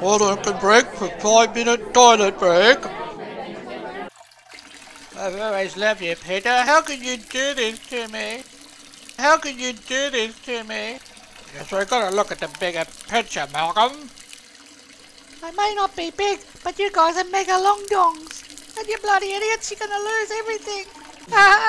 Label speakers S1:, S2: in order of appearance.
S1: Hold can break for five minute toilet break. I've always loved you, Peter. How can you do this to me? How can you do this to me? Yes, we gotta look at the bigger picture, Malcolm.
S2: I may not be big, but you guys are mega long dongs. And you bloody idiots, you're gonna lose everything. Ah,